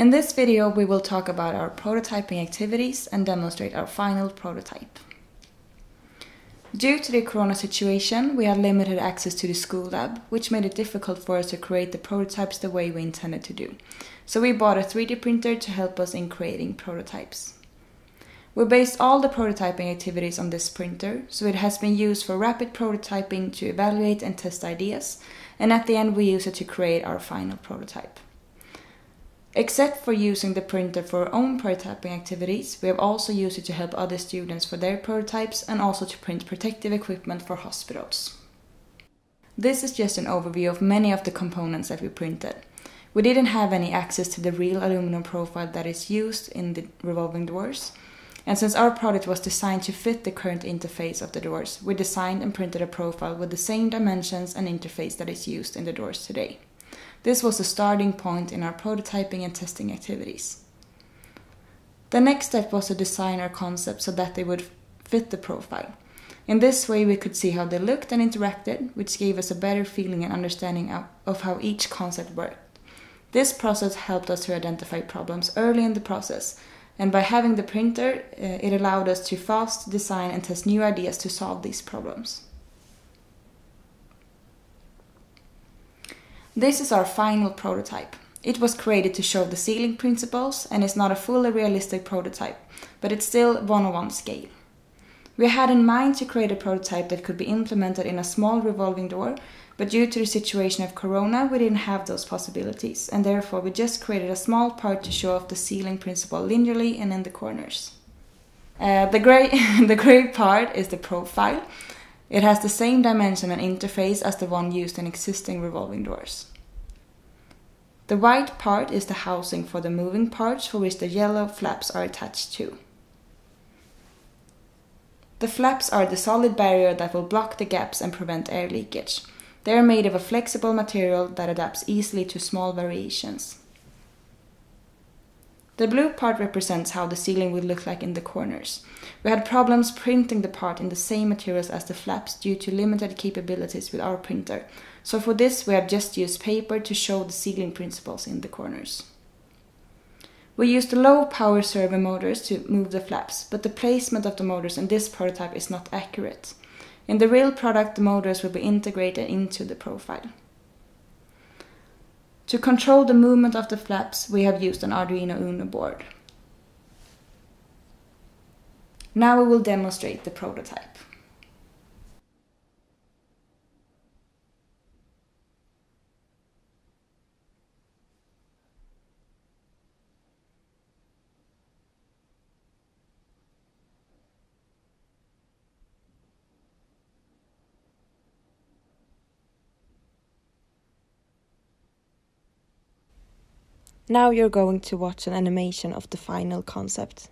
In this video we will talk about our prototyping activities and demonstrate our final prototype. Due to the corona situation, we had limited access to the school lab, which made it difficult for us to create the prototypes the way we intended to do. So we bought a 3D printer to help us in creating prototypes. We based all the prototyping activities on this printer, so it has been used for rapid prototyping to evaluate and test ideas, and at the end we use it to create our final prototype. Except for using the printer for our own prototyping activities, we have also used it to help other students for their prototypes and also to print protective equipment for hospitals. This is just an overview of many of the components that we printed. We didn't have any access to the real aluminum profile that is used in the revolving doors, and since our product was designed to fit the current interface of the doors, we designed and printed a profile with the same dimensions and interface that is used in the doors today. This was the starting point in our prototyping and testing activities. The next step was to design our concept so that they would fit the profile. In this way, we could see how they looked and interacted, which gave us a better feeling and understanding of how each concept worked. This process helped us to identify problems early in the process, and by having the printer, uh, it allowed us to fast design and test new ideas to solve these problems. This is our final prototype. It was created to show the sealing principles and is not a fully realistic prototype, but it's still 101 scale. We had in mind to create a prototype that could be implemented in a small revolving door, but due to the situation of corona, we didn't have those possibilities, and therefore we just created a small part to show off the sealing principle linearly and in the corners. Uh, the, gray, the gray part is the profile, it has the same dimension and interface as the one used in existing revolving doors. The white part is the housing for the moving parts for which the yellow flaps are attached to. The flaps are the solid barrier that will block the gaps and prevent air leakage. They are made of a flexible material that adapts easily to small variations. The blue part represents how the sealing would look like in the corners. We had problems printing the part in the same materials as the flaps due to limited capabilities with our printer, so for this we have just used paper to show the sealing principles in the corners. We used the low power servo motors to move the flaps, but the placement of the motors in this prototype is not accurate. In the real product, the motors will be integrated into the profile. To control the movement of the flaps, we have used an Arduino Uno board. Now we will demonstrate the prototype. Now you're going to watch an animation of the final concept.